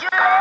Georgia.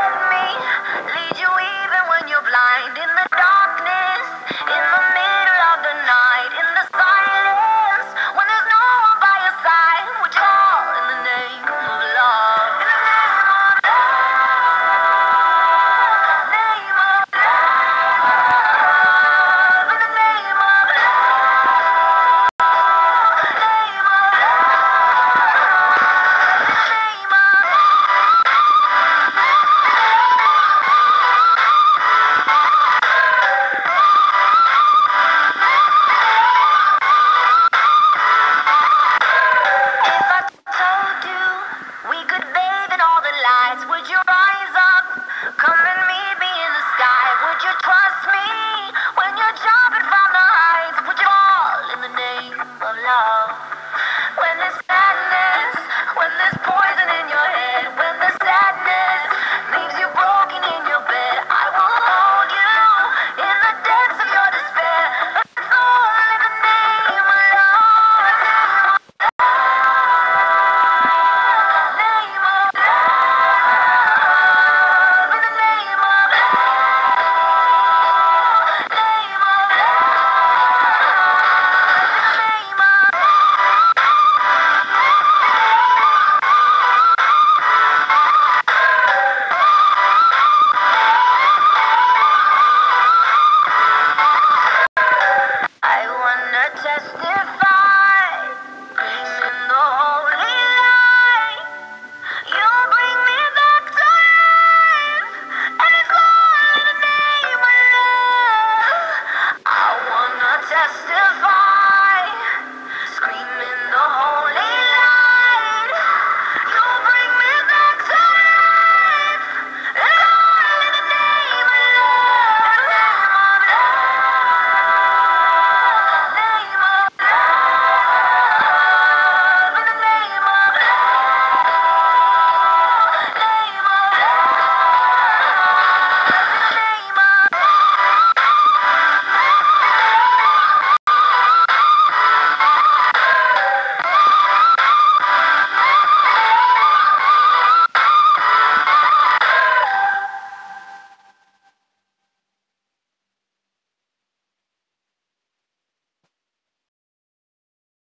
success